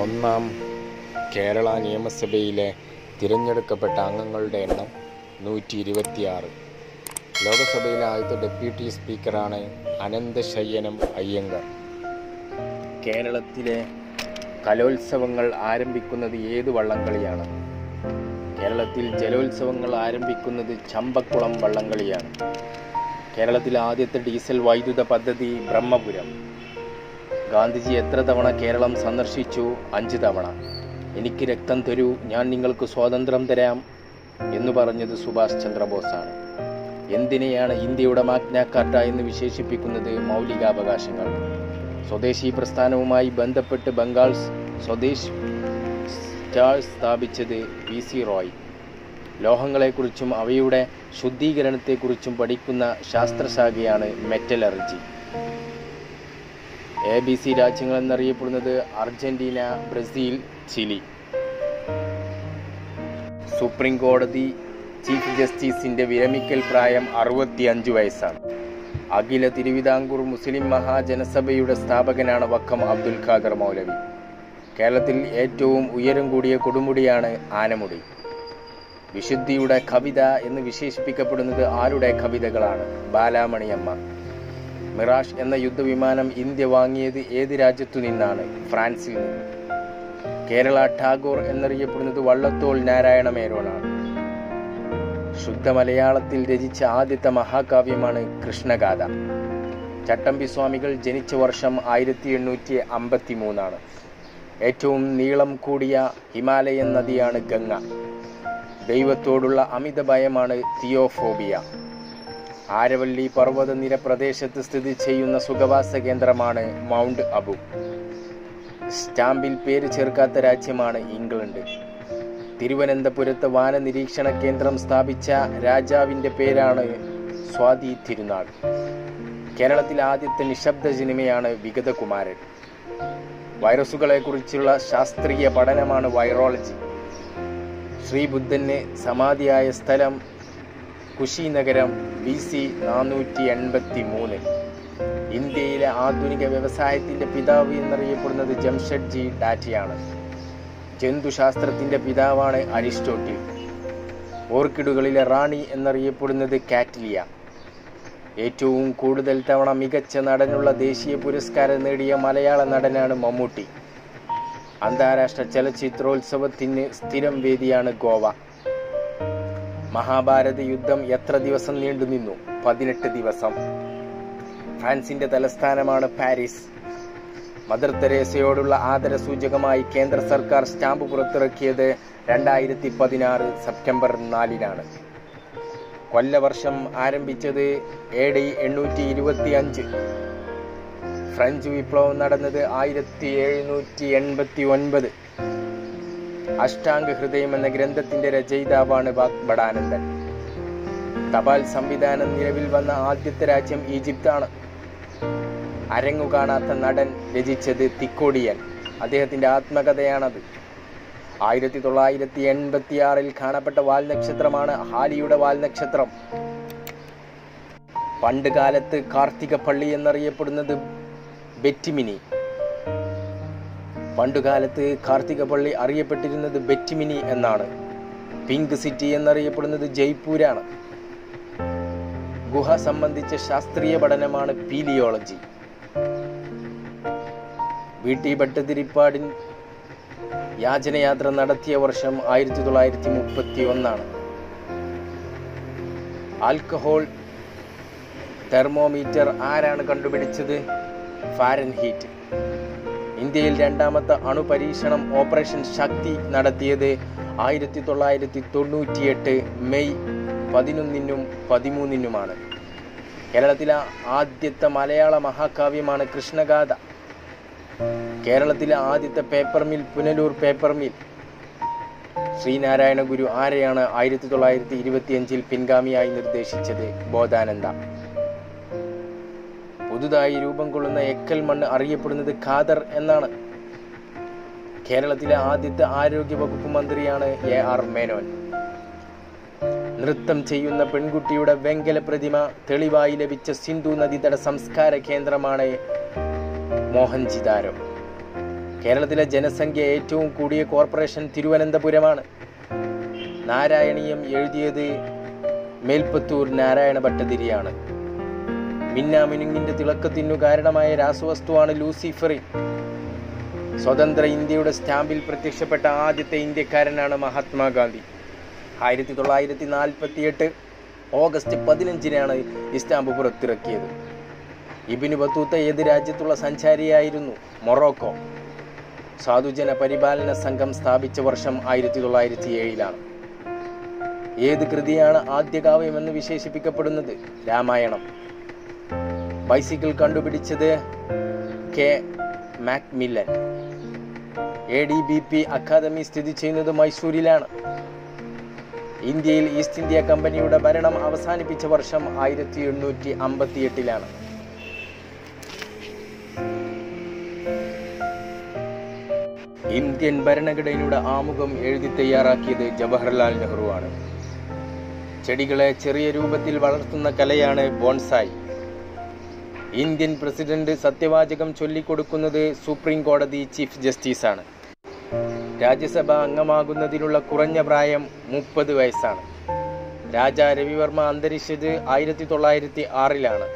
ഒന്നാം കേരള നിയമസഭയിലെ തിരഞ്ഞെടുക്കപ്പെട്ട അംഗങ്ങളുടെ എണ്ണം നൂറ്റി ഇരുപത്തിയാറ് ലോകസഭയിലെ ആദ്യത്തെ ഡെപ്യൂട്ടി സ്പീക്കറാണ് അനന്തശയ്യനം അയ്യങ്കർ. കേരളത്തിലെ കലോത്സവങ്ങൾ ആരംഭിക്കുന്നത് ഏത് വള്ളംകളിയാണ്? കേരളത്തിൽ ജലോത്സവങ്ങൾ ആരംഭിക്കുന്നത് ചമ്പക്കുളം വള്ളംകളിയാണ്. കേരളത്തിലെ ആദ്യത്തെ ഡീസൽ വൈദ്യുത പദ്ധതി ബ്രഹ്മപുരം. ഗാന്ധിജി എത്ര തവണ കേരളം സന്ദർശിച്ചു? അഞ്ച് തവണ. എനിക്ക് രക്തം തരൂ ഞാൻ നിങ്ങൾക്ക് സ്വാതന്ത്ര്യം തരാം എന്ന് പറഞ്ഞത് സുഭാഷ് ചന്ദ്രബോസാണ്. എന്തിനെയാണ് ഇന്ത്യയുടെ മാഗ്ന എന്ന് വിശേഷിപ്പിക്കുന്നത് മൗലികാവകാശങ്ങൾ? സ്വദേശി പ്രസ്ഥാനവുമായി ബന്ധപ്പെട്ട് ബംഗാൾ സ്വദേശ് സ്റ്റാൾ സ്ഥാപിച്ചത് വി സി റോയ്. ലോഹങ്ങളെക്കുറിച്ചും അവയുടെ ശുദ്ധീകരണത്തെക്കുറിച്ചും പഠിക്കുന്ന ശാസ്ത്രശാഖയാണ് മെറ്റലർജി. എ ബി സി രാജ്യങ്ങൾ എന്നറിയപ്പെടുന്നത് അർജന്റീന ബ്രസീൽ ചിലി. സുപ്രീം കോടതി ചീഫ് ജസ്റ്റിസിന്റെ വിരമിക്കൽ പ്രായം അറുപത്തിയഞ്ച് വയസ്സാണ്. അഖില തിരുവിതാംകൂർ മുസ്ലിം മഹാജനസഭയുടെ സ്ഥാപകനാണ് വക്കം അബ്ദുൽ ഖാദർ മൗലവി. കേരളത്തിൽ ഏറ്റവും ഉയരം കൂടിയ കൊടുമുടിയാണ് ആനമുടി. വിശുദ്ധിയുടെ കവിത എന്ന് വിശേഷിപ്പിക്കപ്പെടുന്നത് ആരുടെ കവിതകളാണ്? ബാലാമണിയമ്മ. മിറാഷ് എന്ന യുദ്ധവിമാനം ഇന്ത്യ വാങ്ങിയത് ഏത് രാജ്യത്തു നിന്നാണ്? ഫ്രാൻസിൽ നിന്ന്. കേരള ടാഗോർ എന്നറിയപ്പെടുന്നത് വള്ളത്തോൾ നാരായണ മേനോനാണ് ശുദ്ധ മലയാളത്തിൽ രചിച്ച ആദ്യത്തെ മഹാകാവ്യമാണ് കൃഷ്ണഗാഥ. ചട്ടമ്പി സ്വാമികൾ ജനിച്ച വർഷം ആയിരത്തി എണ്ണൂറ്റി അമ്പത്തി മൂന്നാണ് ഏറ്റവും നീളം കൂടിയ ഹിമാലയൻ നദിയാണ് ഗംഗ. ദൈവത്തോടുള്ള അമിത ഭയമാണ് തിയോഫോബിയ. ആരവല്ലി പർവതനിര പ്രദേശത്ത് സ്ഥിതി ചെയ്യുന്ന സുഖവാസ കേന്ദ്രമാണ് മൗണ്ട് അബു. സ്റ്റാമ്പിൽ പേര് ചേർക്കാത്ത രാജ്യമാണ് ഇംഗ്ലണ്ട്. തിരുവനന്തപുരത്ത് വാനനിരീക്ഷണ കേന്ദ്രം സ്ഥാപിച്ച രാജാവിന്റെ പേരാണ് സ്വാതി തിരുനാൾ. കേരളത്തിലെ ആദ്യത്തെ നിശബ്ദ സിനിമയാണ് വിഗതകുമാരൻ. വൈറസുകളെ കുറിച്ചുള്ള ശാസ്ത്രീയ പഠനമാണ് വൈറോളജി. ശ്രീബുദ്ധന് സമാധിയായ സ്ഥലം കുശിനഗരം ബി സി നാനൂറ്റി എൺപത്തി മൂന്ന് ഇന്ത്യയിലെ ആധുനിക വ്യവസായത്തിന്റെ പിതാവ് എന്നറിയപ്പെടുന്നത് ജംഷഡ്ജി ടാറ്റയാണ് ജന്തുശാസ്ത്രത്തിന്റെ പിതാവാണ് അരിസ്റ്റോട്ടിൽ. ഓർക്കിഡുകളിലെ റാണി എന്നറിയപ്പെടുന്നത് കാറ്റ്ലിയ. ഏറ്റവും കൂടുതൽ തവണ മികച്ച നടനുള്ള ദേശീയ പുരസ്കാരം നേടിയ മലയാള നടനാണ് മമ്മൂട്ടി. അന്താരാഷ്ട്ര ചലച്ചിത്രോത്സവത്തിന് സ്ഥിരം വേദിയാണ് ഗോവ. മഹാഭാരത യുദ്ധം എത്ര ദിവസം നീണ്ടുനിന്നു പതിനെട്ട് ദിവസം. ഫ്രാൻസിന്റെ തലസ്ഥാനമാണ് പാരീസ്. മദർ തെരേസയോടുള്ള ആദര സൂചകമായി കേന്ദ്ര സർക്കാർ സ്റ്റാമ്പ് പുറത്തിറക്കിയത് രണ്ടായിരത്തി പതിനാറ് സെപ്റ്റംബർ നാലിനാണ്. കൊല്ലവർഷം ആരംഭിച്ചത് എ ഡി എണ്ണൂറ്റി ഇരുപത്തി അഞ്ച് ഫ്രഞ്ച് വിപ്ലവം നടന്നത് ആയിരത്തി എഴുന്നൂറ്റി എൺപത്തി ഒൻപത് അഷ്ടാംഗ ഹൃദയം എന്ന ഗ്രന്ഥത്തിന്റെ രചയിതാവാണ് വാഗ്ബടാനന്ദൻ തപാൽ സംവിധാനം നിലവിൽ വന്ന ആദ്യത്തെ രാജ്യം ഈജിപ്താണ്. അരങ്ങു കാണാത്ത നടൻ രചിച്ചത് തിക്കോടിയൻ. അദ്ദേഹത്തിന്റെ ആത്മകഥയാണത്. ആയിരത്തി തൊള്ളായിരത്തി എൺപത്തി ആറിൽ കാണപ്പെട്ട വാൽനക്ഷത്രമാണ് ഹാലിയുടെ വാൽനക്ഷത്രം. പണ്ട് കാലത്ത് കാർത്തിക പള്ളി എന്നറിയപ്പെടുന്നത് ബെറ്റിമിനി. പണ്ടുകാലത്ത് കാർത്തിക പള്ളി അറിയപ്പെട്ടിരുന്നത് ബെറ്റിമിനി എന്നാണ്. പിങ്ക് സിറ്റി എന്നറിയപ്പെടുന്നത് ജയ്പൂരാണ്. ഗുഹ സംബന്ധിച്ച ശാസ്ത്രീയ പഠനമാണ് പീലിയോളജി. വി ടി ഭട്ടതിരിപ്പാടിൻ യാചനയാത്ര നടത്തിയ വർഷം ആയിരത്തി തൊള്ളായിരത്തി മുപ്പത്തി ഒന്നാണ് ആൽക്കഹോൾ തെർമോമീറ്റർ ആരാണ് കണ്ടുപിടിച്ചത്? ഫാരൻഹീറ്റ്. ഇന്ത്യയിൽ രണ്ടാമത്തെ അണുപരീക്ഷണം ഓപ്പറേഷൻ ശക്തി നടത്തിയത് ആയിരത്തി തൊള്ളായിരത്തി തൊണ്ണൂറ്റിയെട്ട് മെയ് പതിനൊന്നിനും പതിമൂന്നിനുമാണ്. കേരളത്തിലെ ആദ്യത്തെ മലയാള മഹാകാവ്യമാണ് കൃഷ്ണഗാഥ. കേരളത്തിലെ ആദ്യത്തെ paper mill Punalur paper mill Sree Narayana Guru ആരെയാണ് ആയിരത്തി തൊള്ളായിരത്തി ഇരുപത്തിയഞ്ചിൽ പിൻഗാമിയായി നിർദ്ദേശിച്ചത്? ബോധാനന്ദ. പുതുതായി രൂപം കൊള്ളുന്ന എക്കൽ മണ്ണ് അറിയപ്പെടുന്നത് ഖാദർ എന്നാണ്. കേരളത്തിലെ ആദ്യത്തെ ആരോഗ്യ വകുപ്പ് മന്ത്രിയാണ് എ ആർ മേനോൻ. നൃത്തം ചെയ്യുന്ന പെൺകുട്ടിയുടെ വെങ്കല പ്രതിമ തെളിവായി ലഭിച്ച സിന്ധു നദീതട സംസ്കാര കേന്ദ്രമാണ് മോഹൻജിദാരോ. കേരളത്തിലെ ജനസംഖ്യ ഏറ്റവും കൂടിയ കോർപ്പറേഷൻ തിരുവനന്തപുരമാണ്. നാരായണീയം എഴുതിയത് മേൽപ്പത്തൂർ നാരായണ ഭട്ടതിരിയാണ്. മിന്നാമിനുങ്ങിന്റെ തിളക്കത്തിനു കാരണമായ രാസവസ്തുവാണ് ലൂസിഫറിൻ. സ്വതന്ത്ര ഇന്ത്യയുടെ സ്റ്റാമ്പിൽ പ്രത്യക്ഷപ്പെട്ട ആദ്യത്തെ ഇന്ത്യക്കാരനാണ് മഹാത്മാഗാന്ധി. ആയിരത്തി തൊള്ളായിരത്തി നാൽപ്പത്തി എട്ട് ഓഗസ്റ്റ് പതിനഞ്ചിനാണ് ഈ സ്റ്റാമ്പ് പുറത്തിറക്കിയത്. ഇബിന് ബത്തൂത്ത ഏത് രാജ്യത്തുള്ള സഞ്ചാരിയായിരുന്നു? മൊറോക്കോ. സാധുജന പരിപാലന സംഘം സ്ഥാപിച്ച വർഷം ആയിരത്തി തൊള്ളായിരത്തി ഏഴിലാണ് ഏത് കൃതിയാണ് ആദ്യകാവ്യമെന്ന് വിശേഷിപ്പിക്കപ്പെടുന്നത്? രാമായണം. ബൈസിക്കിൾ കണ്ടുപിടിച്ചത് K MacMillan. A D B P academy സ്ഥിതി ചെയ്യുന്നത് മൈസൂരിലാണ്. ഇന്ത്യയിൽ ഈസ്റ്റ് ഇന്ത്യ കമ്പനിയുടെ ഭരണം അവസാനിപ്പിച്ച വർഷം ആയിരത്തി എണ്ണൂറ്റി അമ്പത്തി എട്ടിലാണ് ഇന്ത്യൻ ഭരണഘടനയുടെ ആമുഖം എഴുതി തയ്യാറാക്കിയത് ജവഹർലാൽ നെഹ്റു ആണ് ചെടികളെ ചെറിയ രൂപത്തിൽ വളർത്തുന്ന കലയാണ് ബോൺസായി. ഇന്ത്യൻ പ്രസിഡന്റ് സത്യവാചകം ചൊല്ലിക്കൊടുക്കുന്നത് സുപ്രീം കോടതി ചീഫ് ജസ്റ്റിസാണ്. രാജ്യസഭ അംഗമാകുന്നതിനുള്ള കുറഞ്ഞ പ്രായം മുപ്പത് വയസ്സാണ്. രാജ രവിവർമ്മ അന്തരിച്ചത് ആയിരത്തി തൊള്ളായിരത്തി ആറിലാണ്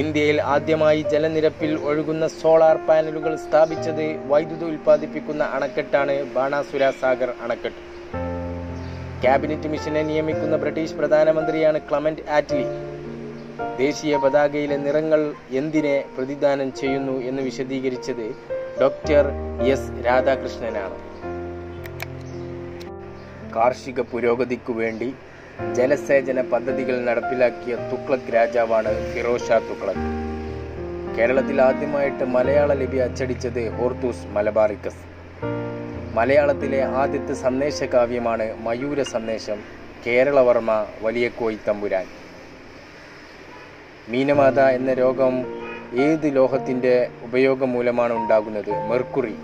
ഇന്ത്യയിൽ ആദ്യമായി ജലനിരപ്പിൽ ഒഴുകുന്ന സോളാർ പാനലുകൾ സ്ഥാപിച്ചത് വൈദ്യുതി ഉൽപ്പാദിപ്പിക്കുന്ന അണക്കെട്ടാണ് ബാണാസുര സാഗർ അണക്കെട്ട്. ക്യാബിനറ്റ് മിഷനെ നിയമിക്കുന്ന ബ്രിട്ടീഷ് പ്രധാനമന്ത്രിയാണ് ക്ലമന്റ് ആറ്റ്ലി. ദേശീയ പതാകയിലെ നിറങ്ങൾ എന്തിനെ പ്രതിദാനം ചെയ്യുന്നു എന്ന് വിശദീകരിച്ചത് ഡോക്ടർ എസ് രാധാകൃഷ്ണനാണ്. കാർഷിക പുരോഗതിക്കു വേണ്ടി ജലസേചന പദ്ധതികൾ നടപ്പിലാക്കിയ തുക്ലക് രാജാവാണ് ഫിറോഷ തുക്ലക്. കേരളത്തിൽ ആദ്യമായിട്ട് മലയാള ലിപി അച്ചടിച്ചത് ഹോർത്തൂസ് മലബാറിക്കസ്. മലയാളത്തിലെ ആദ്യത്തെ സന്ദേശ കാവ്യമാണ് മയൂര സന്ദേശം കേരളവർമ്മ വലിയ കോയി തമ്പുരാൻ മീനമാത എന്ന രോഗം ഏത് ലോഹത്തിന്റെ ഉപയോഗം മൂലമാണ് ഉണ്ടാകുന്നത്? മെർക്കുറി.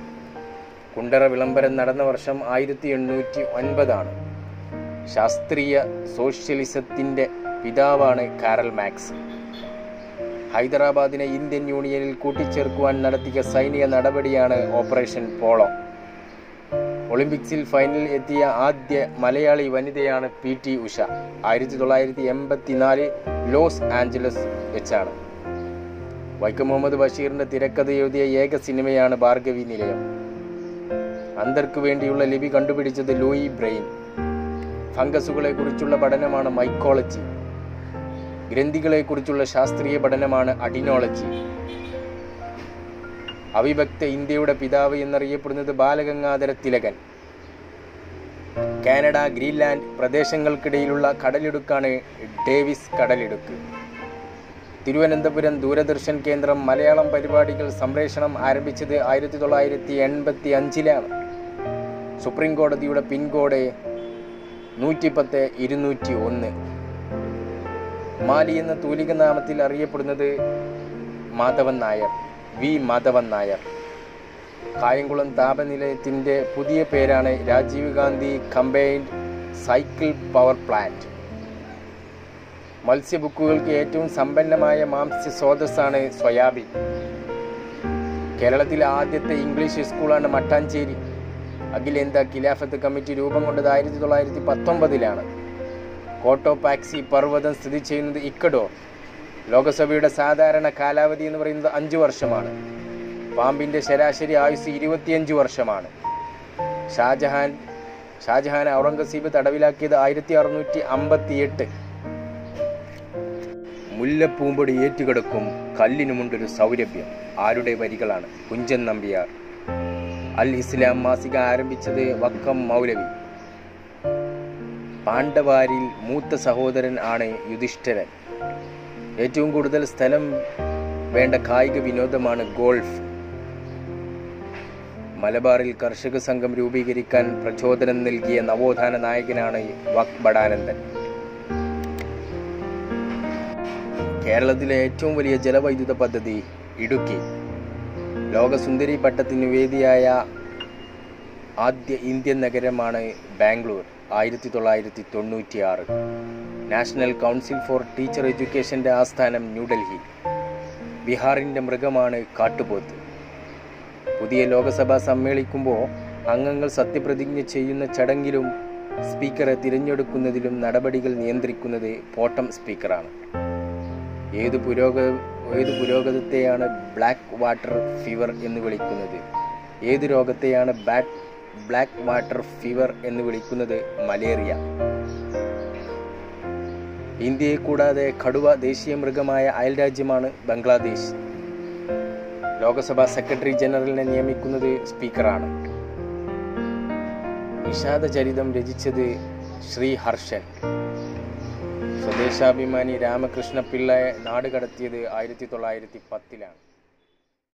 കുണ്ടറ വിളംബരം നടന്ന വർഷം ആയിരത്തി എണ്ണൂറ്റി ഒൻപതാണ്. ശാസ്ത്രീയ സോഷ്യലിസത്തിന്റെ പിതാവാണ് കാരൽ മാക്സ്. ഹൈദരാബാദിനെ ഇന്ത്യൻ യൂണിയനിൽ കൂട്ടിച്ചേർക്കുവാൻ നടത്തിയ സൈനിക നടപടിയാണ് ഓപ്പറേഷൻ പോളോ. ഒളിമ്പിക്സിൽ ഫൈനലിൽ എത്തിയ ആദ്യ മലയാളി വനിതയാണ് പി ടി ഉഷ. ആയിരത്തി തൊള്ളായിരത്തി എൺപത്തിനാല് ലോസ് ആഞ്ചലസ് വെച്ചാണ്. വൈക്കം മുഹമ്മദ് ബഷീറിന്റെ തിരക്കഥ എഴുതിയ ഏക സിനിമയാണ് ഭാർഗവി നിലയം. അന്തർക്ക് വേണ്ടിയുള്ള ലിപി കണ്ടുപിടിച്ചത് ലൂയി ബ്രെയിൻ. ഫംഗസുകളെ കുറിച്ചുള്ള പഠനമാണ് മൈക്കോളജി. ഗ്രന്ഥികളെ കുറിച്ചുള്ള ശാസ്ത്രീയ പഠനമാണ് അഡിനോളജി. അവിഭക്ത ഇന്ത്യയുടെ പിതാവ് എന്നറിയപ്പെടുന്നത് ബാലഗംഗാധര തിലകൻ. കാനഡ ഗ്രീൻലാൻഡ് പ്രദേശങ്ങൾക്കിടയിലുള്ള കടലിടുക്കാണ് ഡേവിസ് കടലിടുക്ക്. തിരുവനന്തപുരം ദൂരദർശൻ കേന്ദ്രം മലയാളം പരിപാടികൾ സംപ്രേഷണം ആരംഭിച്ചത് ആയിരത്തി തൊള്ളായിരത്തി എൺപത്തി അഞ്ചിലാണ് സുപ്രീം കോടതിയുടെ പിൻകോഡ് നൂറ്റിപ്പത്ത് ഇരുന്നൂറ്റി ഒന്ന് മാലി എന്ന തൂലിക നാമത്തിൽ അറിയപ്പെടുന്നത് മാധവൻ നായർ. വി. മാധവൻ നായർ. കായംകുളം താപനിലയത്തിന്റെ പുതിയ പേരാണ് Rajiv Gandhi combined cycle power plant. മത്സ്യബുക്കുകൾക്ക് ഏറ്റവും സമ്പന്നമായ മാംസ്യ സ്രോതസ്സാണ് സോയാബീൻ. കേരളത്തിലെ ആദ്യത്തെ ഇംഗ്ലീഷ് സ്കൂളാണ് മട്ടാഞ്ചേരി. അഖിലേന്ത്യാ ഖിലാഫത്ത് കമ്മിറ്റി രൂപം കൊണ്ടത് ആയിരത്തി തൊള്ളായിരത്തി പത്തൊമ്പതിലാണ്. കോട്ടോപാക്സി പർവതം സ്ഥിതി ചെയ്യുന്നത് ഇക്കഡോർ ലോകസഭയുടെ സാധാരണ കാലാവധി എന്ന് പറയുന്നത് അഞ്ച് വർഷമാണ്. പാമ്പിന്റെ ശരാശരി ആയുസ് ഇരുപത്തിയഞ്ച് വർഷമാണ്. ഷാജഹാൻ ഷാജഹാൻ ഔറംഗസീബ് തടവിലാക്കിയത് ആയിരത്തി അറുന്നൂറ്റി അമ്പത്തി എട്ട് മുല്ലപ്പൂമ്പൊടി ഏറ്റുകിടക്കും കല്ലിനുമുണ്ടൊരു സൗരഭ്യം. ആരുടെ വരികളാണ്? കുഞ്ചൻ നമ്പ്യാർ. അൽ ഇസ്ലാം മാസിക ആരംഭിച്ചത് വക്കം മൗലവി. പാണ്ഡവാരിൽ മൂത്ത സഹോദരൻ ആണ് യുധിഷ്ഠിരൻ. ഏറ്റവും കൂടുതൽ സ്ഥലം വേണ്ട കായിക വിനോദമാണ് ഗോൾഫ്. മലബാറിൽ കർഷക സംഘം രൂപീകരിക്കാൻ പ്രചോദനം നൽകിയ നവോത്ഥാന നായകനാണ് വക് ബടാനന്ദൻ. കേരളത്തിലെ ഏറ്റവും വലിയ ജലവൈദ്യുത പദ്ധതി ഇടുക്കി. ലോകസുന്ദരി പട്ടത്തിന് വേദിയായ ആദ്യ ഇന്ത്യൻ നഗരമാണ് ബാംഗ്ലൂർ ആയിരത്തി തൊള്ളായിരത്തി തൊണ്ണൂറ്റി ആറ് നാഷണൽ കൗൺസിൽ ഫോർ ടീച്ചർ എഡ്യൂക്കേഷന്റെ ആസ്ഥാനം ന്യൂഡൽഹി. ബീഹാറിന്റെ മൃഗമാണ് കാട്ടുപോത്ത്. പുതിയ ലോകസഭ സമ്മേളിക്കുമ്പോൾ അംഗങ്ങൾ സത്യപ്രതിജ്ഞ ചെയ്യുന്ന ചടങ്ങിലും സ്പീക്കറെ തിരഞ്ഞെടുക്കുന്നതിലും നടപടികൾ നിയന്ത്രിക്കുന്നത് പോട്ടം സ്പീക്കറാണ്. ഏത് പുരോഗ ഏത് പുരോഗതത്തെയാണ് ബ്ലാക്ക് വാട്ടർ ഫീവർ എന്ന് വിളിക്കുന്നത്? ഏത് രോഗത്തെയാണ് ബാക്ക് ബ്ലാക്ക് വാട്ടർ ഫീവർ എന്ന് വിളിക്കുന്നത് മലേറിയ? ഇന്ത്യയെ കൂടാതെ കടുവ ദേശീയ മൃഗമായ അയൽരാജ്യമാണ് ബംഗ്ലാദേശ്. ലോകസഭാ സെക്രട്ടറി ജനറലിനെ നിയമിക്കുന്നത് സ്പീക്കറാണ്. വിഷാദചരിതം രചിച്ചത് ശ്രീ ഹർഷൻ. സ്വദേശാഭിമാനി രാമകൃഷ്ണ പിള്ളയെ നാട് കടത്തിയത് ആയിരത്തി തൊള്ളായിരത്തി പത്തിലാണ്